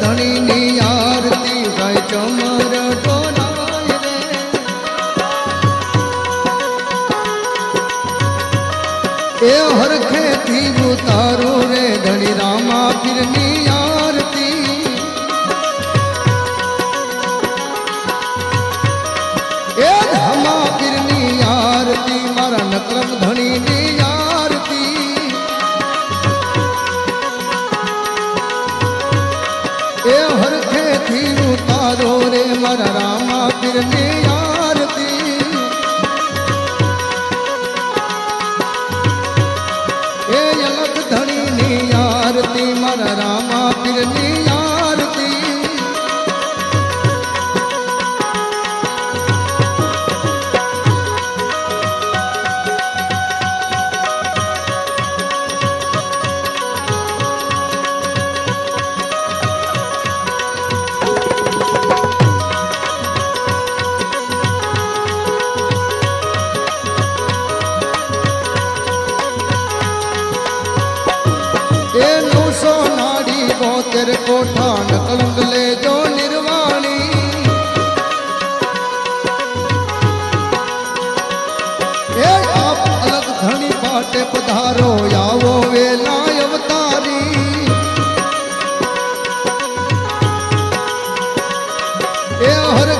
ધણીની આરતી ગાય ચમર ટોલાય રે. એ હરખેથી ઉતારું રે ધણી રામા પીરની આરતી. એ ધામા પીરની આરતી, મારા નકરમ ધણીની આરતી એ હરખેથી ઉતારો રે મારા રામા પીરની આરતી. એ અલગ ધણીની આરતી મારા રામા પીરની બોતેર કોઠા નકલંગ લેજો નિર્વાણી. એ આપ અલગ ધણી પાટે પધારો, આવો વેલા અવતારી. એ હરખેથી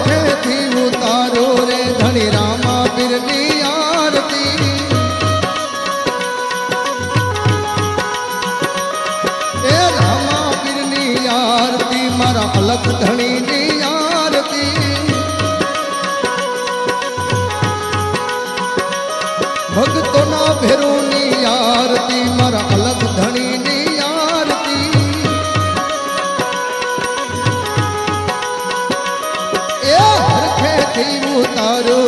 અલગ ધણીની આરતી. ભક્તોના ભેરોની આરતી મારા અલગ ધણીની આરતી. એ હરખેથી ઉતારો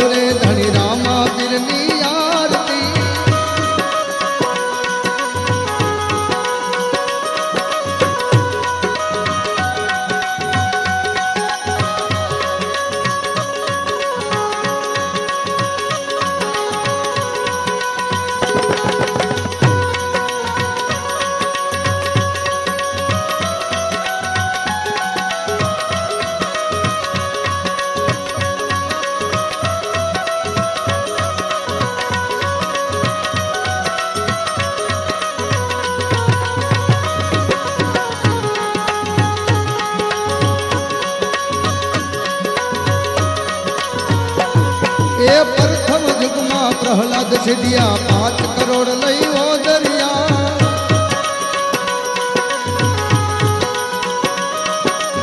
સિદ્ધિયા પાંચ કરોડ લઈ ઓદરિયા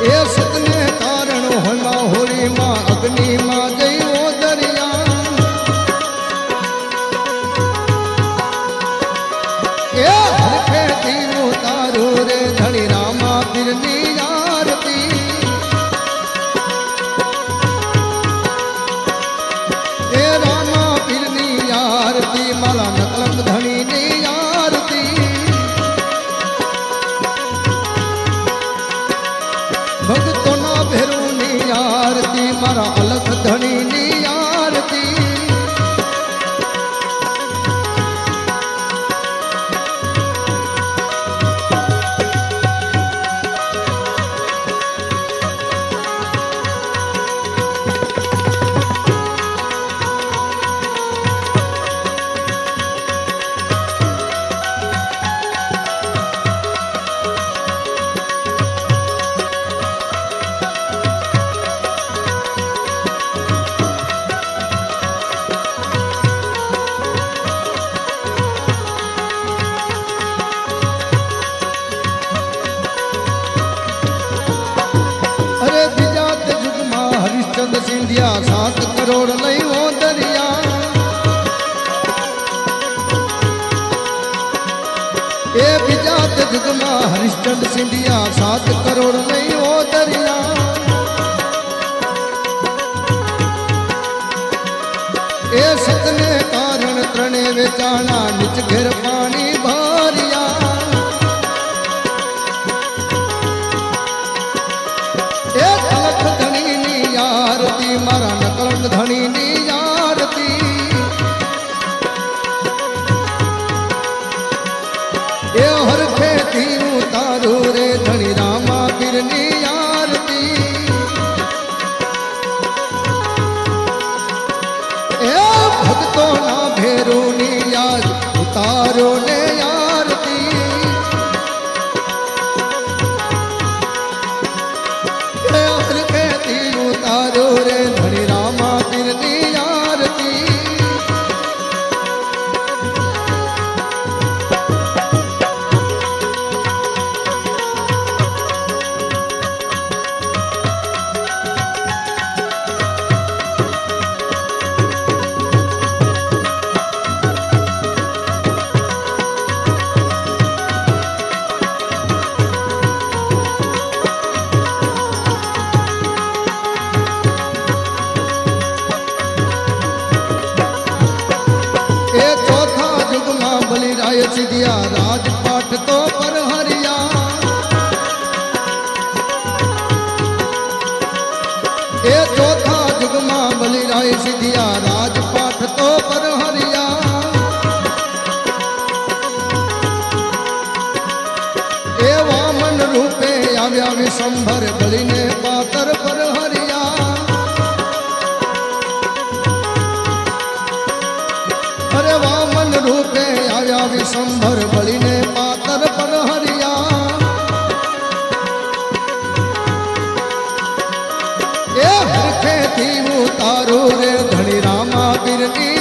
એ સતને કારણ હોમાં હોળીમાં અગ્નિમાં આરતી મારા અલખ સિંધિયા સાત કરોડ લઈ દરિયા. એ બીજા જગમાં હરિશ્ચંદ સિંધિયા, સાત કરોડ લઈ દરિયા. એ સતને કારણ ત્રણે વેચાણા, નીચ ઘેર પાણી ભર્યા સિધિયા રાજપાઠ તો પર હરિયા એ વામન રૂપે આવ્યા વિશંભર બળીને પાતર હરખેથી તારું રે ધણી રામા પીરની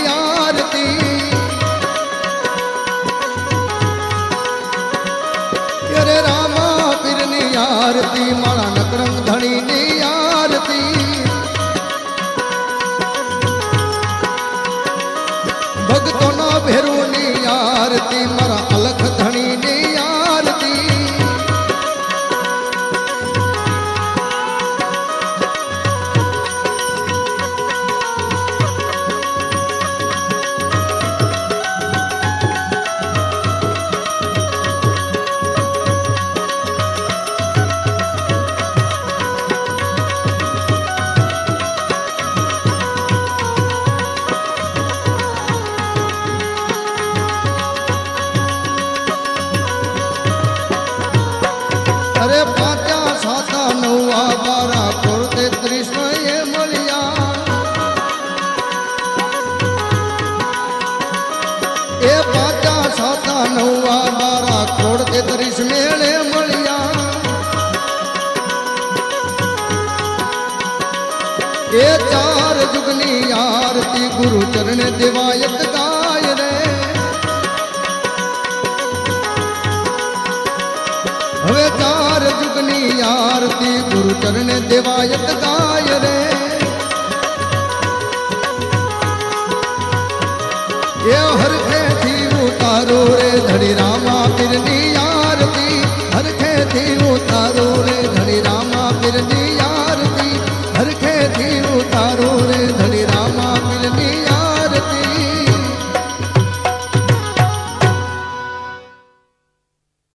અરે પાંચા સાતા નવા બારા કોર તેત્રીસ એ મળ્યા. એ પાંચા સાતા નવા બારા કોડ તેત્રીસ મેળે મળ્યા. એ ચાર જુગની આરતી ગુરુ ચરણે દેવાયત જુગની આરતી ગુરુ ચરણે દેવાયત ગાય રે. એ હરખેથી ઉતારો રે.